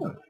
Bom,